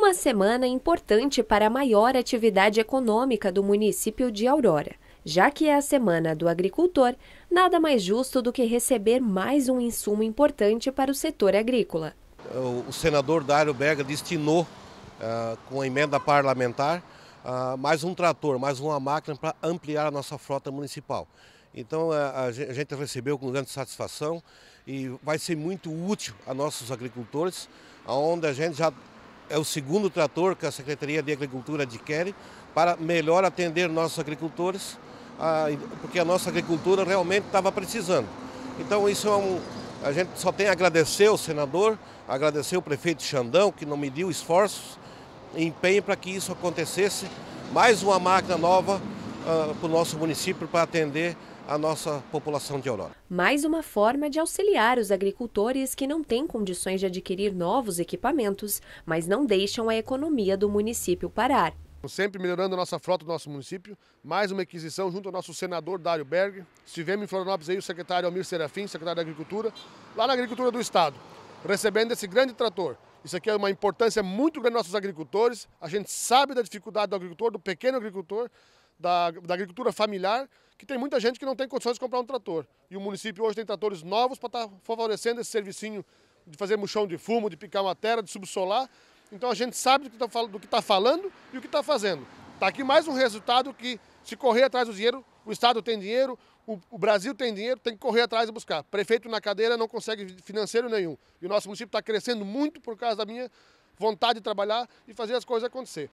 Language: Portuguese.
Uma semana importante para a maior atividade econômica do município de Aurora. Já que é a Semana do Agricultor, nada mais justo do que receber mais um insumo importante para o setor agrícola. O senador Dário Berga destinou, uh, com a emenda parlamentar, uh, mais um trator, mais uma máquina para ampliar a nossa frota municipal. Então a gente recebeu com grande satisfação e vai ser muito útil a nossos agricultores, onde a gente já é o segundo trator que a Secretaria de Agricultura adquire para melhor atender nossos agricultores porque a nossa agricultura realmente estava precisando. Então isso é um, a gente só tem a agradecer ao senador, agradecer ao prefeito Xandão, que não mediu esforços e empenho para que isso acontecesse. Mais uma máquina nova uh, para o nosso município para atender a nossa população de Aurora. Mais uma forma de auxiliar os agricultores que não têm condições de adquirir novos equipamentos, mas não deixam a economia do município parar. Sempre melhorando a nossa frota do nosso município. Mais uma aquisição junto ao nosso senador Dário Berg. Estivemos em Florianópolis aí o secretário Almir Serafim, secretário da Agricultura, lá na Agricultura do Estado, recebendo esse grande trator. Isso aqui é uma importância muito grande para nossos agricultores. A gente sabe da dificuldade do agricultor, do pequeno agricultor, da, da agricultura familiar, que tem muita gente que não tem condições de comprar um trator. E o município hoje tem tratores novos para estar tá favorecendo esse servicinho de fazer murchão de fumo, de picar uma terra, de subsolar então a gente sabe do que está tá falando e o que está fazendo. Está aqui mais um resultado que, se correr atrás do dinheiro, o Estado tem dinheiro, o, o, Brasil tem dinheiro, tem que correr atrás e buscar. Prefeito na cadeira não consegue financeiro nenhum. E o nosso município está crescendo muito por causa da minha vontade de trabalhar e fazer as coisas acontecer.